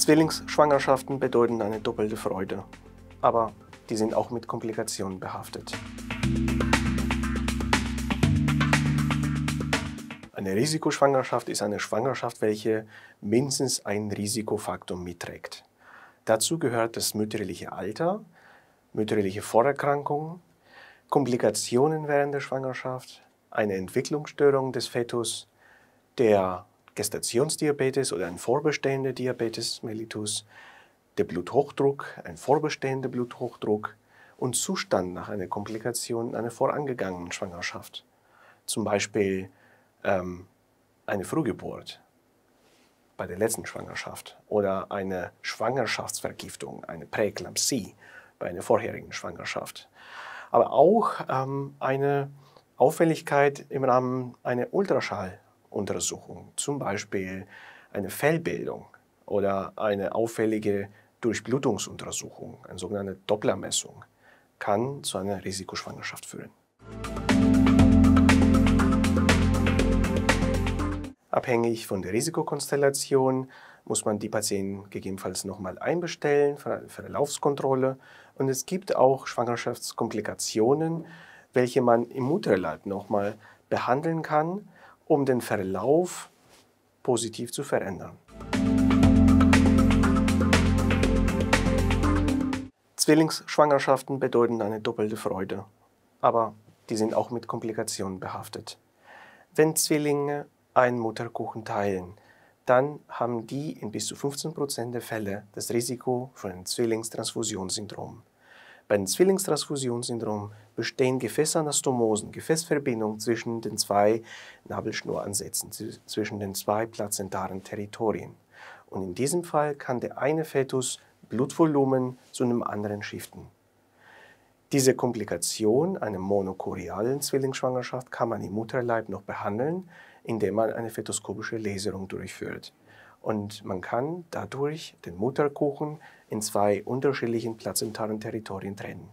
Zwillingsschwangerschaften bedeuten eine doppelte Freude, aber die sind auch mit Komplikationen behaftet. Eine Risikoschwangerschaft ist eine Schwangerschaft, welche mindestens einen Risikofaktor mitträgt. Dazu gehört das mütterliche Alter, mütterliche Vorerkrankungen, Komplikationen während der Schwangerschaft, eine Entwicklungsstörung des Fetus, der Gestationsdiabetes oder ein vorbestehender Diabetes mellitus, der Bluthochdruck, ein vorbestehender Bluthochdruck und Zustand nach einer Komplikation einer vorangegangenen Schwangerschaft. Zum Beispiel ähm, eine Frühgeburt bei der letzten Schwangerschaft oder eine Schwangerschaftsvergiftung, eine Präeklampsie bei einer vorherigen Schwangerschaft. Aber auch ähm, eine Auffälligkeit im Rahmen einer Ultraschalluntersuchung, zum Beispiel eine Fellbildung oder eine auffällige Durchblutungsuntersuchung, eine sogenannte Dopplermessung, kann zu einer Risikoschwangerschaft führen. Abhängig von der Risikokonstellation muss man die Patienten gegebenenfalls nochmal einbestellen für eine Verlaufskontrolle. Und es gibt auch Schwangerschaftskomplikationen, welche man im Mutterleib nochmal behandeln kann, um den Verlauf positiv zu verändern. Zwillingsschwangerschaften bedeuten eine doppelte Freude, aber die sind auch mit Komplikationen behaftet. Wenn Zwillinge einen Mutterkuchen teilen, dann haben die in bis zu 15 Prozent der Fälle das Risiko für ein Zwillingstransfusionssyndrom. Bei einem Zwillingstransfusionssyndrom bestehen Gefäßanastomosen, Gefäßverbindungen zwischen den zwei Nabelschnuransätzen, zwischen den zwei plazentaren Territorien. Und in diesem Fall kann der eine Fetus Blutvolumen zu einem anderen shiften. Diese Komplikation einer monochorialen Zwillingsschwangerschaft kann man im Mutterleib noch behandeln, indem man eine fetoskopische Laserung durchführt. Und man kann dadurch den Mutterkuchen in zwei unterschiedlichen plazentaren Territorien trennen.